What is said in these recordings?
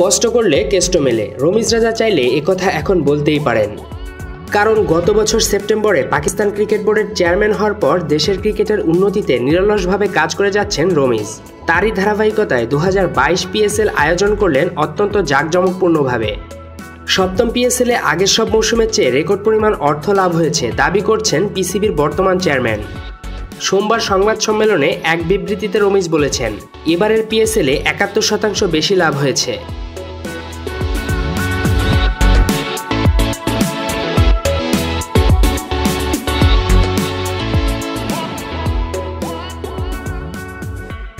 কষ্ট করলে কেষ্ট মেলে। রমিজ রাজা চাইলে একথা এখন বলতেই পারেন। কারণ গত বছর সেপ্টেম্বরে পাকিস্তান ক্রিকেট বোর্ডের চেয়ারম্যান হওয়ার পর দেশের ক্রিকেটের উন্নতিতে নিরলসভাবে কাজ করে যাচ্ছেন রমিজ। তারই ধারাবাহিকতায় দু হাজার বাইশ পিএসএল আয়োজন করলেন অত্যন্ত জাঁকজমকপূর্ণভাবে। সপ্তম পিএসএলে আগের সব মৌসুমের চেয়ে রেকর্ড পরিমাণ অর্থ লাভ হয়েছে দাবি করছেন পিসিবির বর্তমান চেয়ারম্যান। সোমবার সংবাদ সম্মেলনে এক বিবৃতিতে রমিজ বলেছেন, এবারের পিএসএলে একাত্তর শতাংশ বেশি লাভ হয়েছে।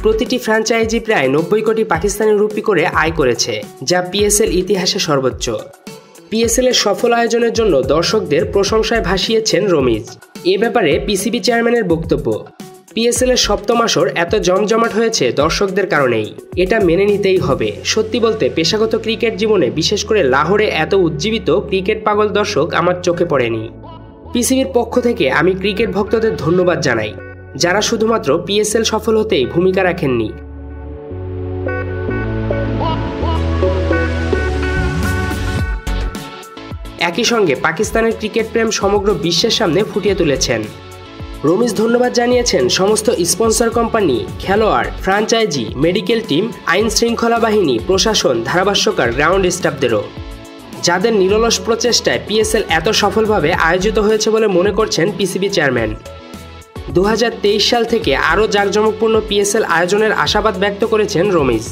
প্রতিটি ফ্র্যাঞ্চাইজি প্রায় নব্বই কোটি পাকিস্তানি রুপি করে আয় করেছে, যা পিএসএল ইতিহাসে সর্বোচ্চ। পিএসএল এর সফল আয়োজনের জন্য দর্শকদের প্রশংসায় ভাসিয়েছেন রমিজ। এ ব্যাপারে পিসিবি চেয়ারম্যানের বক্তব্য। পিএসএল এর সপ্তম আসর এত জমজমাট হয়েছে দর্শকদের কারণেই। এটা মেনে নিতেই হবে। সত্যি বলতে, পেশাগত ক্রিকেট জীবনে বিশেষ করে লাহোরে এত উজ্জীবিত ক্রিকেট পাগল দর্শক আমার চোখে পড়েনি। পিসিবির পক্ষ থেকে আমি ক্রিকেট ভক্তদের ধন্যবাদ জানাই। যারা শুধুমাত্র পিএসএল সফল হতেই ভূমিকা রাখেননি। একই সঙ্গে পাকিস্তানের ক্রিকেট প্রেম সমগ্র বিশ্বের সামনে ফুটিয়ে তুলেছেন। রমিজ ধন্যবাদ জানিয়েছেন সমস্ত স্পন্সর কোম্পানি, খেলোয়াড়, ফ্রাঞ্চাইজি, মেডিকেল টিম, আইন শৃঙ্খলা বাহিনী, প্রশাসন, ধারাভাষ্যকার, গ্রাউন্ড স্টাফদেরও। যাদের নিরলস প্রচেষ্টায় পিএসএল এত সফলভাবে আয়োজিত হয়েছে বলে মনে করছেন পিসিবি চেয়ারম্যান। দু হাজার তেইশ সাল থেকে আরও জাঁকজমকপূর্ণ পিএসএল আয়োজনের আশাবাদ ব্যক্ত করেছেন রমিজ